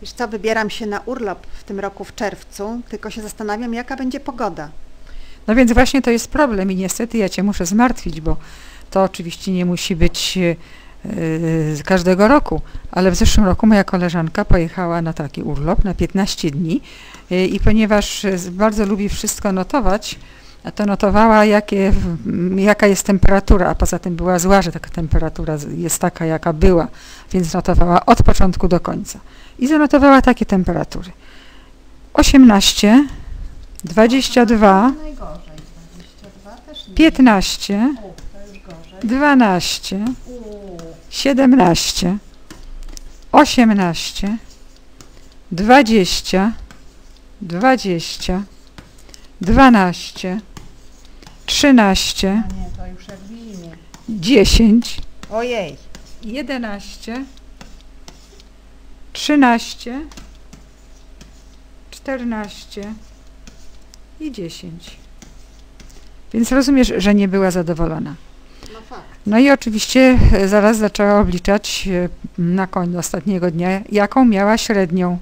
Wiesz co, wybieram się na urlop w tym roku w czerwcu, tylko się zastanawiam, jaka będzie pogoda. No więc właśnie to jest problem i niestety ja Cię muszę zmartwić, bo to oczywiście nie musi być e, z każdego roku, ale w zeszłym roku moja koleżanka pojechała na taki urlop na 15 dni e, i ponieważ e, bardzo lubi wszystko notować, to notowała, jakie, jaka jest temperatura, a poza tym była zła, że taka temperatura jest taka, jaka była, więc notowała od początku do końca. I zanotowała takie temperatury. 18, 22, Najgorzej, 22 też nie. 15, U, to już gorzej. 12, U, 17, 18, 20, 20, 12, 13, a nie, to już jak w imię. 10, Ojej. 11, 13, 14 i 10. Więc rozumiesz, że nie była zadowolona. No fakt. No i oczywiście e, zaraz zaczęła obliczać e, na koniec ostatniego dnia, jaką miała średnią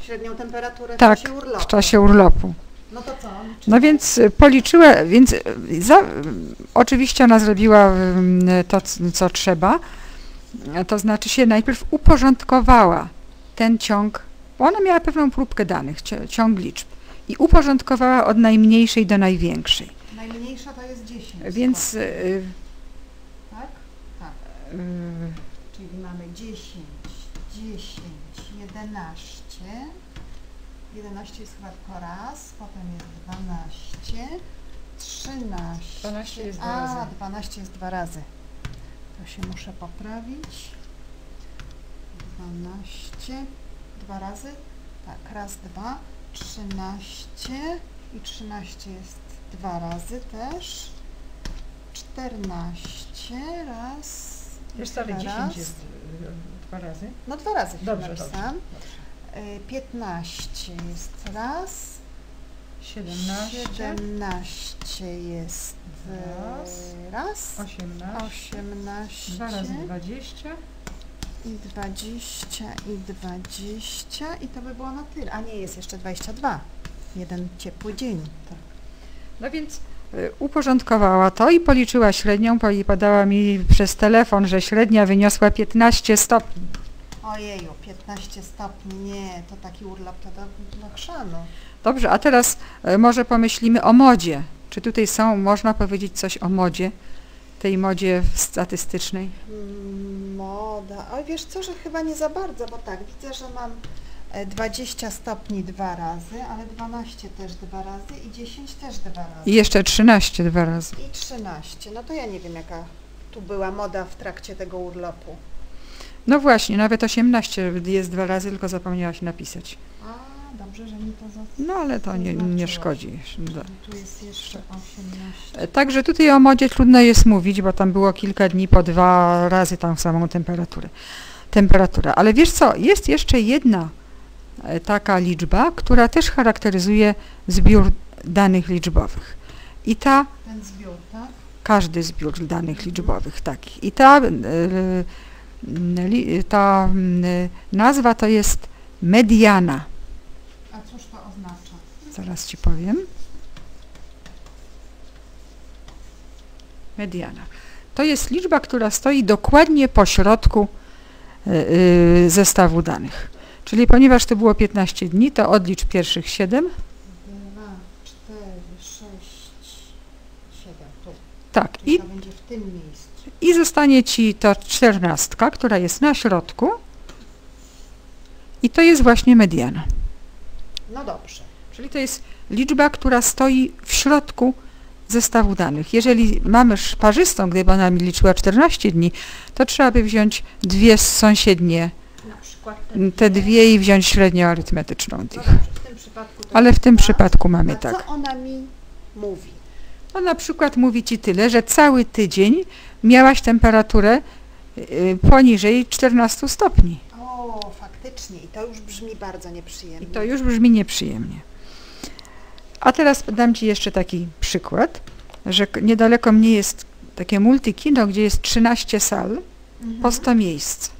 Średnią temperaturę w Tak, czasie urlopu. w czasie urlopu. No to co? No więc e, policzyła, więc e, za, oczywiście ona zrobiła mm, to, co trzeba, to znaczy się najpierw uporządkowała ten ciąg, bo ona miała pewną próbkę danych, ciąg liczb i uporządkowała od najmniejszej do największej. Najmniejsza to jest 10. Więc Tak? Tak. Czyli mamy 10, 10, 11. 11 jest chyba tylko raz, potem jest 12, 13. 12 jest dwa A, razy. 12 jest dwa razy. To się muszę poprawić. 12, dwa razy. Tak, raz, dwa. 13 i 13 jest dwa razy też. 14 raz. Wiesz ale dwa 10 raz. jest e, dwa razy. No dwa razy Dobrze, napisałam. Y, 15 jest raz. 17, 17 jest Raz. y, raz. 18, 18 2 razy 20. i 20 i 20 i to by było na tyle. A nie, jest jeszcze 22. Jeden ciepły dzień. No więc y, uporządkowała to i policzyła średnią, podała mi przez telefon, że średnia wyniosła 15 stopni. Ojeju, 15 stopni, nie, to taki urlop to do, do chrzanu. Dobrze, a teraz y, może pomyślimy o modzie. Czy tutaj są, można powiedzieć coś o modzie, tej modzie statystycznej? Mm, Moda. Oj, wiesz co, że chyba nie za bardzo, bo tak, widzę, że mam e, 20 stopni dwa razy, ale 12 też dwa razy i 10 też dwa razy. I jeszcze 13 dwa razy. I 13. No to ja nie wiem, jaka tu była moda w trakcie tego urlopu. No właśnie, nawet 18 jest dwa razy, tylko zapomniałaś napisać. A, dobrze, że mi to za... No ale to nie, nie szkodzi. Tu jest jeszcze 18. E, Także tutaj o modzie trudno jest mówić, bo tam było kilka dni po dwa razy tą samą temperaturę. Temperatura. Ale wiesz co, jest jeszcze jedna e, taka liczba, która też charakteryzuje zbiór danych liczbowych. I ta, Ten zbiór, tak? każdy zbiór danych liczbowych takich. I ta, li- ta m, e, nazwa to jest mediana. A cóż to oznacza? Zaraz ci powiem. Mediana. To jest liczba, która stoi dokładnie po środku y, y, zestawu danych. Czyli ponieważ to było 15 dni, to odlicz pierwszych 7. 2, 4, 6, 7. Tu. Tak. I, będzie w tym miejscu. I zostanie ci to czternastka, która jest na środku. I to jest właśnie mediana. No dobrze. Czyli to jest liczba, która stoi w środku zestawu danych. Jeżeli mamy parzystą, gdyby ona mi liczyła 14 dni, to trzeba by wziąć dwie sąsiednie, te dwie i wziąć średnią arytmetyczną No tych. dobrze, w to Ale w tym przypadku mamy A tak. co ona mi mówi? No na przykład mówi Ci tyle, że cały tydzień miałaś temperaturę y, poniżej 14 stopni. O, faktycznie. I to już brzmi bardzo I nieprzyjemnie. to już brzmi nieprzyjemnie. A teraz dam Ci jeszcze taki przykład, że niedaleko mnie jest takie multikino, gdzie jest 13 sal Mhm. po 100 miejsc.